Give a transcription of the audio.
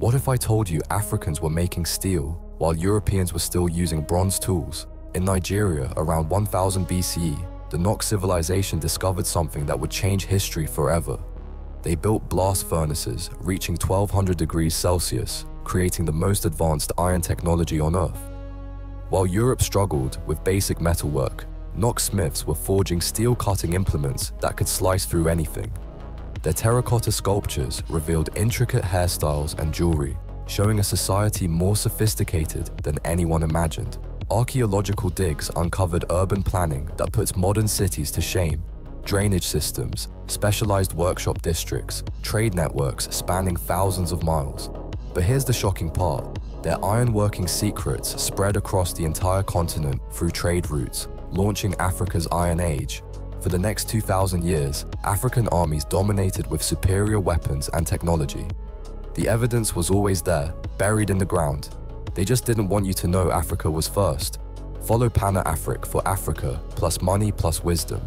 What if I told you Africans were making steel while Europeans were still using bronze tools? In Nigeria, around 1000 BCE, the Nok civilization discovered something that would change history forever. They built blast furnaces reaching 1200 degrees Celsius, creating the most advanced iron technology on Earth. While Europe struggled with basic metalwork, Nok smiths were forging steel cutting implements that could slice through anything. Their terracotta sculptures revealed intricate hairstyles and jewelry, showing a society more sophisticated than anyone imagined. Archaeological digs uncovered urban planning that puts modern cities to shame. Drainage systems, specialized workshop districts, trade networks spanning thousands of miles. But here's the shocking part. Their ironworking secrets spread across the entire continent through trade routes, launching Africa's Iron Age. For the next 2,000 years, African armies dominated with superior weapons and technology. The evidence was always there, buried in the ground. They just didn't want you to know Africa was first. Follow Panna Afric for Africa plus money plus wisdom.